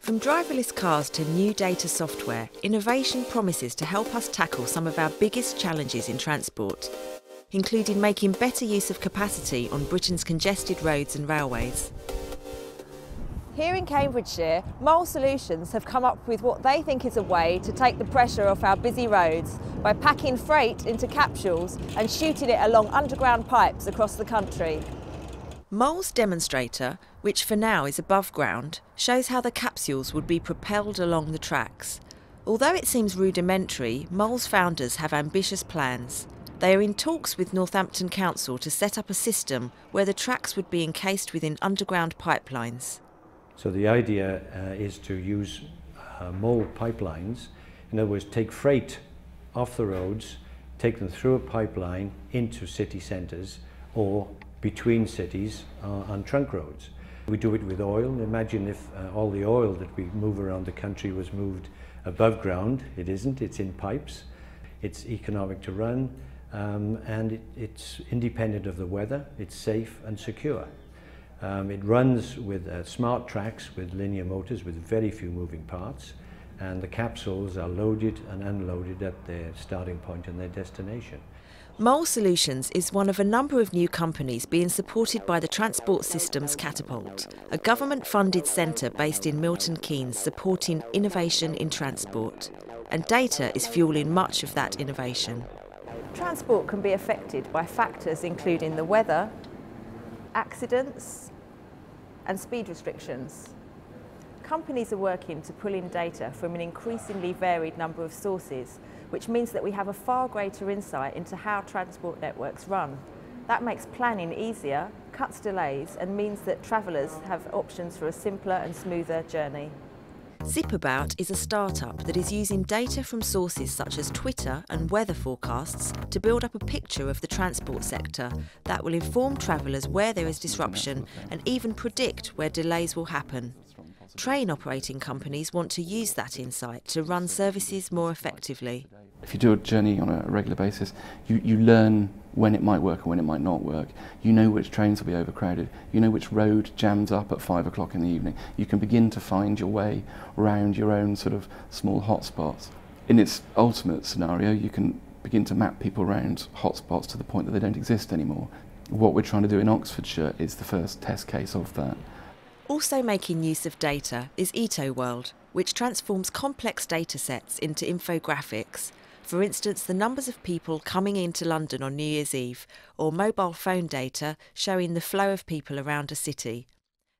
From driverless cars to new data software, innovation promises to help us tackle some of our biggest challenges in transport, including making better use of capacity on Britain's congested roads and railways. Here in Cambridgeshire, Mole Solutions have come up with what they think is a way to take the pressure off our busy roads by packing freight into capsules and shooting it along underground pipes across the country. Mole's demonstrator, which for now is above ground, shows how the capsules would be propelled along the tracks. Although it seems rudimentary, Mole's founders have ambitious plans. They are in talks with Northampton Council to set up a system where the tracks would be encased within underground pipelines. So the idea uh, is to use uh, mole pipelines, in other words, take freight off the roads, take them through a pipeline into city centres or between cities uh, on trunk roads. We do it with oil. Imagine if uh, all the oil that we move around the country was moved above ground. It isn't, it's in pipes. It's economic to run um, and it, it's independent of the weather. It's safe and secure. Um, it runs with uh, smart tracks with linear motors with very few moving parts and the capsules are loaded and unloaded at their starting point and their destination. Mole Solutions is one of a number of new companies being supported by the Transport Systems Catapult, a government funded centre based in Milton Keynes supporting innovation in transport. And data is fueling much of that innovation. Transport can be affected by factors including the weather, accidents, and speed restrictions. Companies are working to pull in data from an increasingly varied number of sources which means that we have a far greater insight into how transport networks run. That makes planning easier, cuts delays and means that travellers have options for a simpler and smoother journey. Zipabout is a startup that is using data from sources such as Twitter and weather forecasts to build up a picture of the transport sector that will inform travellers where there is disruption and even predict where delays will happen. Train operating companies want to use that insight to run services more effectively. If you do a journey on a regular basis, you, you learn when it might work and when it might not work. You know which trains will be overcrowded. You know which road jams up at five o'clock in the evening. You can begin to find your way around your own sort of small hotspots. In its ultimate scenario, you can begin to map people around hotspots to the point that they don't exist anymore. What we're trying to do in Oxfordshire is the first test case of that. Also making use of data is ITO World, which transforms complex data sets into infographics. For instance, the numbers of people coming into London on New Year's Eve, or mobile phone data showing the flow of people around a city.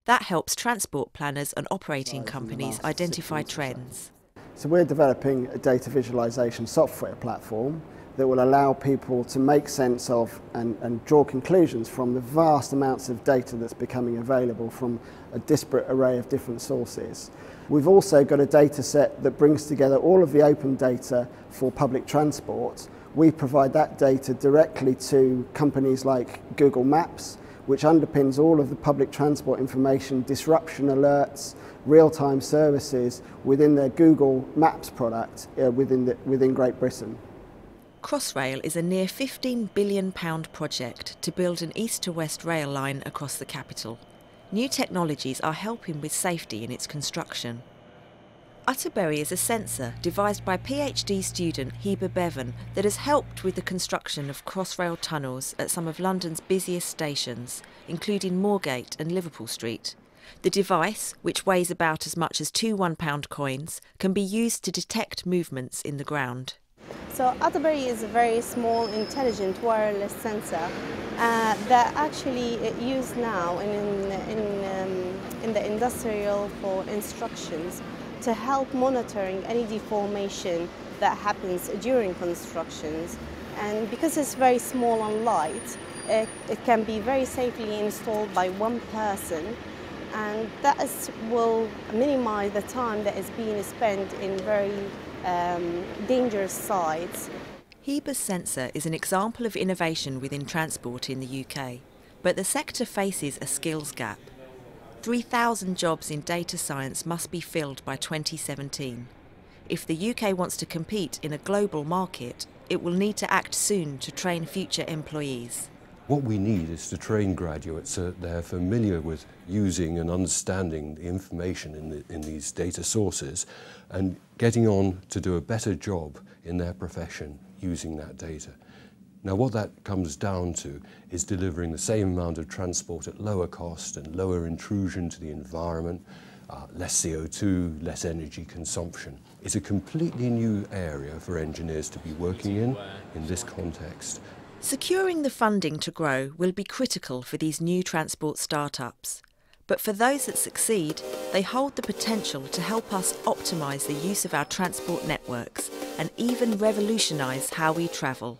That helps transport planners and operating companies identify trends. So we're developing a data visualization software platform that will allow people to make sense of and, and draw conclusions from the vast amounts of data that's becoming available from a disparate array of different sources. We've also got a data set that brings together all of the open data for public transport. We provide that data directly to companies like Google Maps, which underpins all of the public transport information, disruption alerts, real-time services within their Google Maps product uh, within, the, within Great Britain. Crossrail is a near £15 billion project to build an east to west rail line across the capital. New technologies are helping with safety in its construction. UtterBerry is a sensor devised by PhD student Heba Bevan that has helped with the construction of Crossrail tunnels at some of London's busiest stations, including Moorgate and Liverpool Street. The device, which weighs about as much as two £1 coins, can be used to detect movements in the ground. So Utterberry is a very small, intelligent wireless sensor uh, that actually is used now in, in, um, in the industrial for instructions to help monitoring any deformation that happens during constructions. And because it's very small and light, it, it can be very safely installed by one person and that is, will minimize the time that is being spent in very um, dangerous sites. Heba's sensor is an example of innovation within transport in the UK, but the sector faces a skills gap. 3,000 jobs in data science must be filled by 2017. If the UK wants to compete in a global market, it will need to act soon to train future employees. What we need is to train graduates so that they're familiar with using and understanding the information in, the, in these data sources and getting on to do a better job in their profession using that data. Now what that comes down to is delivering the same amount of transport at lower cost and lower intrusion to the environment, uh, less CO2, less energy consumption. It's a completely new area for engineers to be working in, in this context. Securing the funding to grow will be critical for these new transport startups. But for those that succeed, they hold the potential to help us optimise the use of our transport networks and even revolutionise how we travel.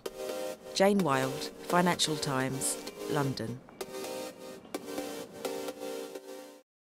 Jane Wild, Financial Times, London.